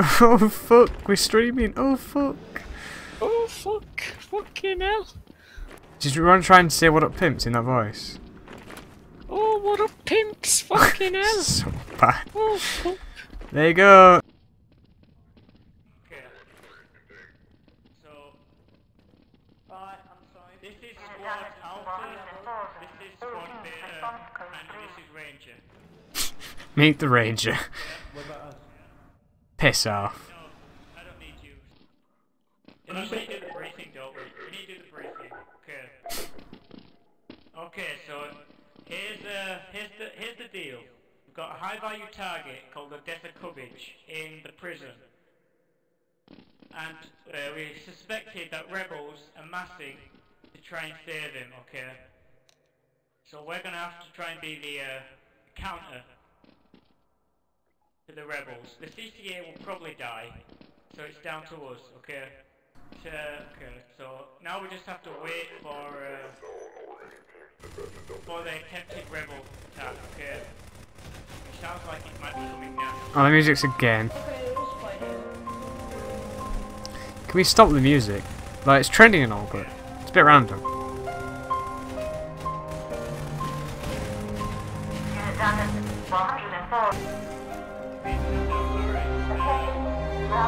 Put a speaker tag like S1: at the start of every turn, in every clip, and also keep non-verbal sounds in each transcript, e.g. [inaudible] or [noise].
S1: [laughs] Oh fuck, we're streaming. Oh fuck.
S2: Oh fuck, fucking hell.
S1: Did you want to try and say what up pimps in that voice?
S2: Oh, what a pimps, fucking [laughs] hell.
S1: so bad.
S2: Oh fuck.
S1: There you go.
S3: Okay. So, right, I'm sorry. This is squad alpha, this is squad beta, and this is ranger. [laughs]
S1: Meet the ranger. Piss off.
S3: No, I don't need you. Do the don't we? Need to do the briefing. Okay. Okay, so here's uh here's the here's the deal. We've got a high value target called the Death of Cubbage in the prison. And uh, we suspected that rebels are massing to try and save him, okay? So we're gonna have to try and be the uh, counter to the rebels. The CCA will probably die, so it's down to us, okay? So, okay, so now we just have to wait for uh, for the attempted rebel attack, okay? It sounds like it might be coming now.
S1: Oh, the music's again. Can we stop the music? Like, it's trending and all, but it's a bit random.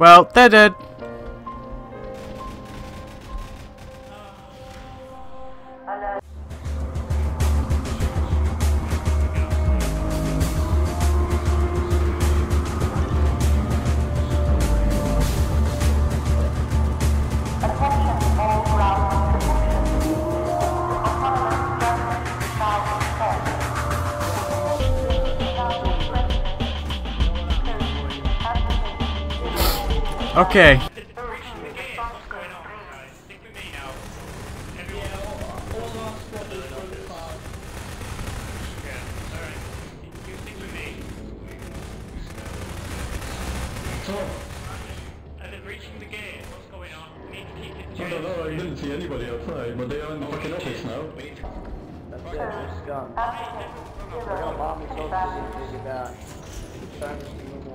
S1: Well, they're dead.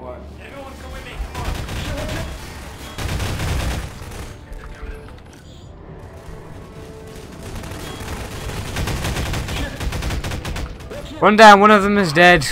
S4: More.
S3: Everyone come with me,
S1: One down, one of them is dead.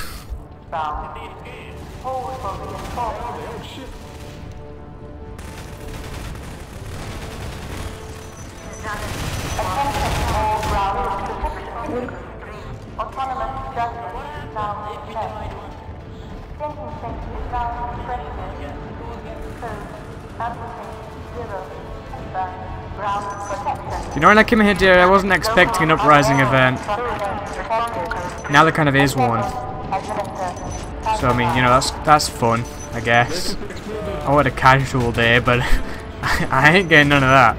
S1: You know when I came here, dear, I wasn't expecting an uprising event. Now there kind of is one. So I mean, you know, that's that's fun, I guess. I want a casual day, but [laughs] I ain't getting none of that.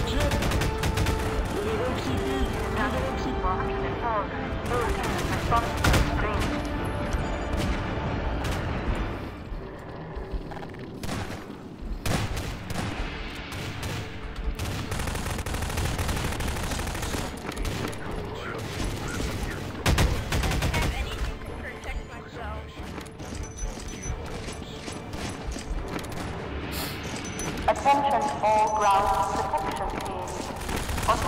S5: Attention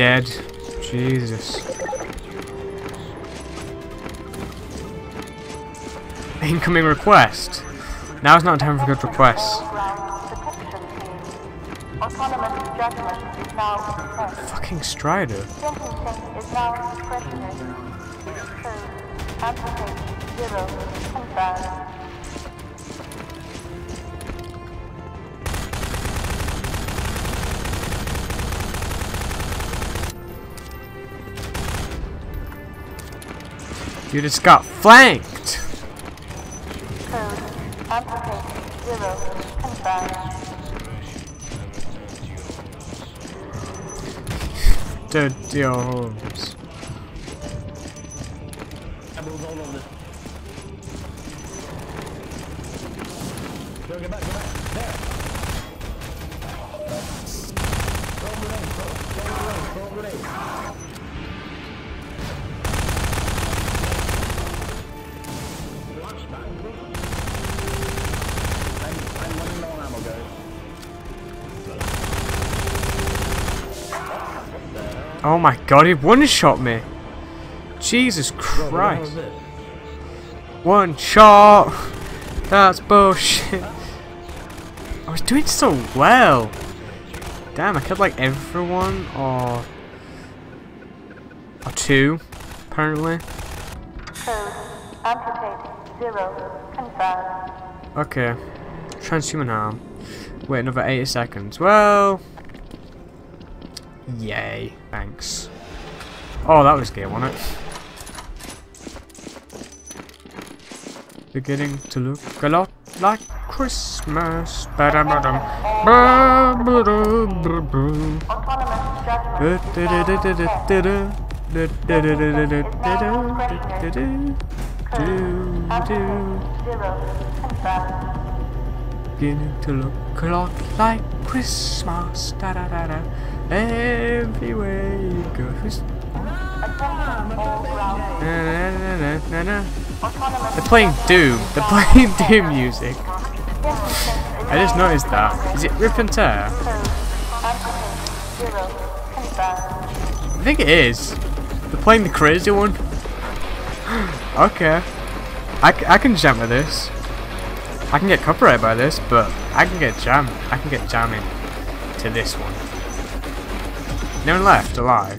S1: dead. Jesus. Incoming request. Now's not time for good requests.
S5: Ground protection
S1: You just got flanked.
S5: Uh, Code application zero confirmed.
S1: Dirty homes.
S6: I move all on this.
S1: Oh my god, he one shot me. Jesus Christ. One shot. That's bullshit. I was doing so well. Damn, I killed like everyone or or two, apparently. Okay. Transhuman arm. Wait another 80 seconds. Well Yay. Thanks. Oh that was gay, wasn't it? Beginning to look a lot like Christmas. Ba-dum-ba-dum. Ba-ba-dum-ba-dum.
S5: Autonomous judgment zero confirmed.
S1: Beginning to look a lot like Christmas. Da da da da. Everywhere you go. Who's na, na, na. They're playing Doom. They're [laughs] playing Doom music. I just noticed that. Is it Rip and Tear? I think it is. They're playing the crazy one. [gasps] okay. I, I can jam with this. I can get copyrighted by this, but I can get jam. I can get jamming to this one. No one left alive.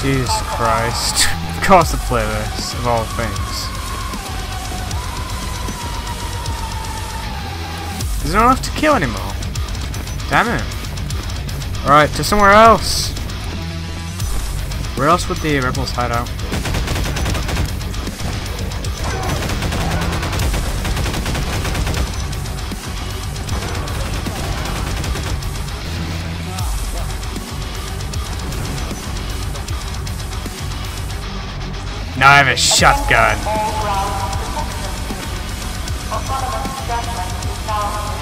S1: Jesus Christ. [laughs] of course to play this, of all things. There's not enough to kill anymore. Damn it. Alright, to somewhere else. Where else would the rebels hide out? Now I have a shotgun.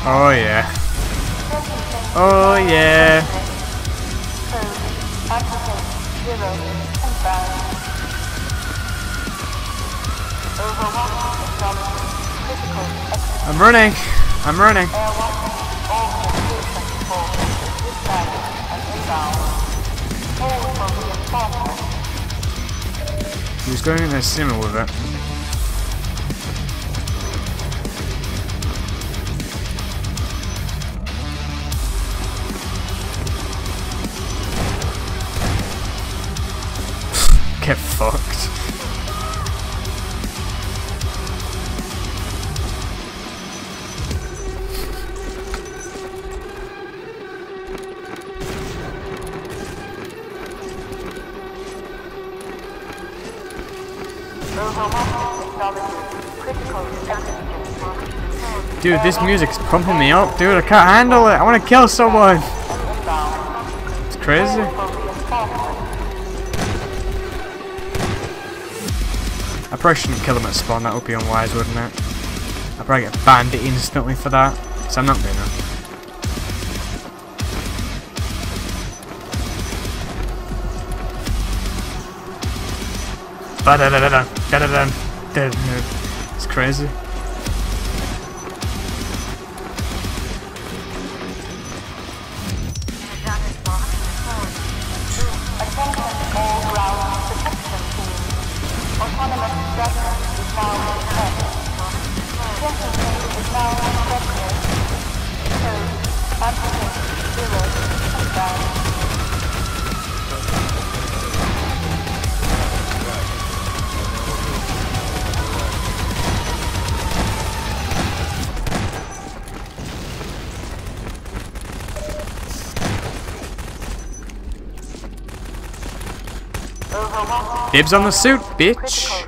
S1: Oh yeah. Oh yeah.
S5: Zero confirmed. Acknowledged.
S1: I'm running. I'm running.
S5: Reinforcement.
S1: He was going in there similar with it. Get fucked. Dude, this music's pumping me up, dude. I can't handle it. I want to kill someone. It's crazy. I probably shouldn't kill him at spawn. That would be unwise, wouldn't it? I'd probably get banned instantly for that. So I'm not gonna. It's crazy. Dibs on the suit, bitch.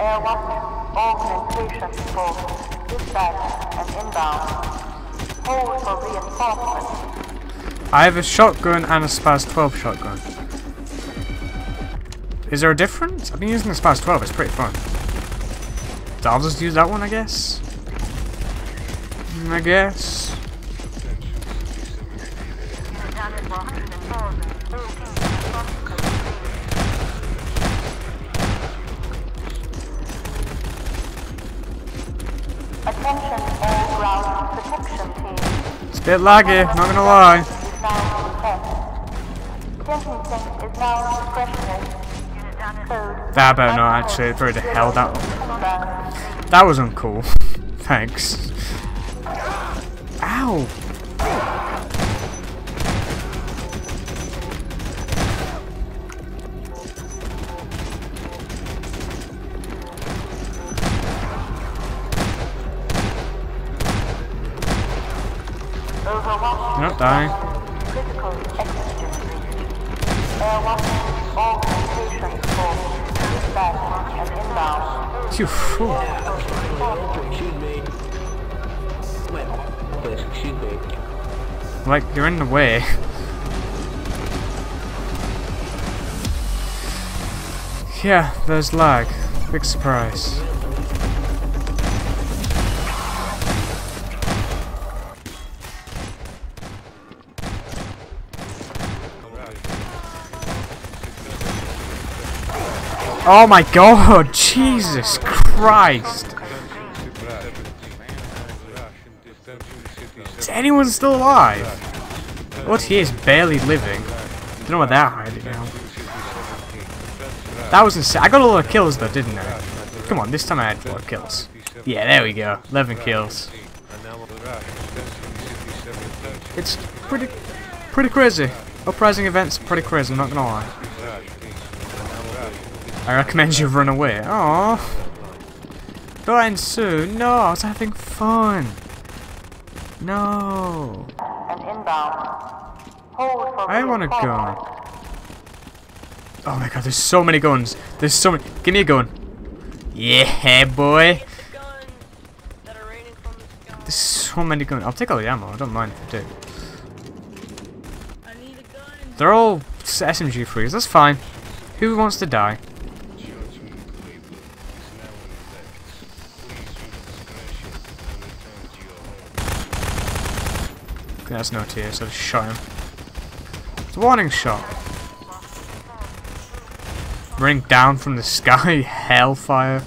S5: Airwatch, augmentation for dispatch and inbound. Hold for reinforcement.
S1: I have a shotgun and a Spaz 12 shotgun. Is there a difference? I've been using the Spaz 12, it's pretty fun. I'll just use that one, I guess. Mm, I guess.
S5: Attention all ground protection teams.
S1: It's a bit laggy, not gonna lie.
S5: Is now in test. Sentencing is now
S1: That better not actually, throw the hell that. That was uncool. [laughs] Thanks. Ow!
S4: Me. Wait, please, excuse me.
S1: Like, you're in the way. [laughs] Yeah, there's lag. Big surprise. Oh my god, Jesus Christ! Is anyone still alive? What he is barely living. Don't know where they're hiding now. That was insane. I got a lot of kills though, didn't I? Come on, this time I had four kills. Yeah, there we go. 11 kills. It's pretty, pretty crazy. Uprising events pretty crazy, I'm not gonna lie. I recommend you run away. Aww. Don't end soon. No, I was having fun. No.
S5: And inbound. Hold for
S1: I want a gun. Oh my god, there's so many guns. There's so many. Give me a gun. Yeah, boy.
S2: The gun that are raining from the sky.
S1: There's so many guns. I'll take all the ammo. I don't mind if I do.
S2: I need a gun.
S1: They're all SMG frees. That's fine. Who wants to die? That's no tears, so I just shot him. It's a warning shot. Ring down from the [laughs] sky, hellfire.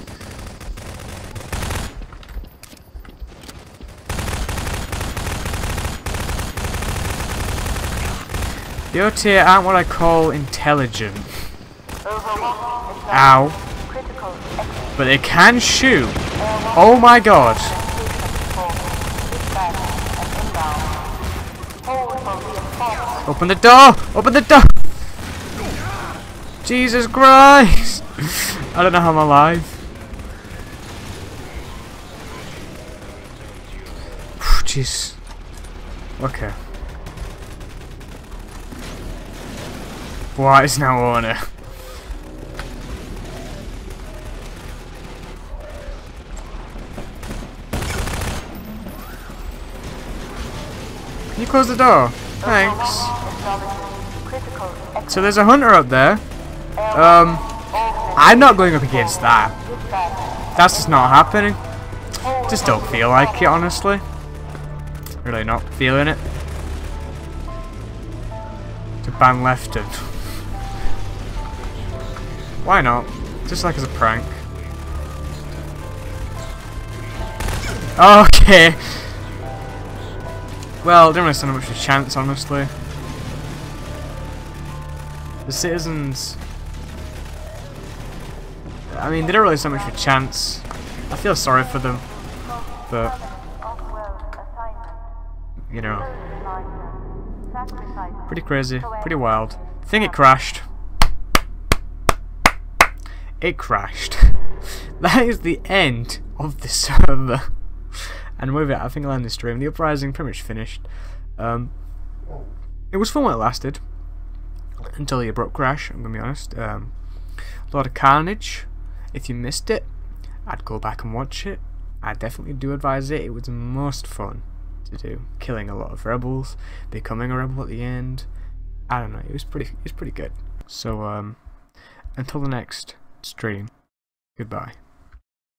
S1: The OTA aren't what I call intelligent. Ow. But they can shoot. Oh my god.
S5: for dispatch and inbound. Hold for reinforcement.
S1: Open the door! Open the door! Jesus Christ! I don't know how I'm alive. Jeez. Okay. What is now on? Can you close the door? Thanks. So there's a hunter up there. Um, I'm not going up against that. That's just not happening. Just don't feel like it, honestly. Really not feeling it. To ban left and... Why not? Just like as a prank. Okay. Well, didn't really stand much of a chance, honestly. The citizens... I mean, they don't really stand much of a chance. I feel sorry for them. But, you know, pretty crazy, pretty wild. I think it crashed. It crashed. [laughs] that is the end of the server. And with it, I think I'll end the stream. The uprising pretty much finished. Um, it was fun while it lasted. Until the abrupt crash, I'm gonna be honest. Um, a lot of carnage. If you missed it, I'd go back and watch it. I definitely do advise it. It was most fun to do. Killing a lot of rebels, becoming a rebel at the end. I don't know. It was pretty. It was pretty good. So um, until the next stream. Goodbye.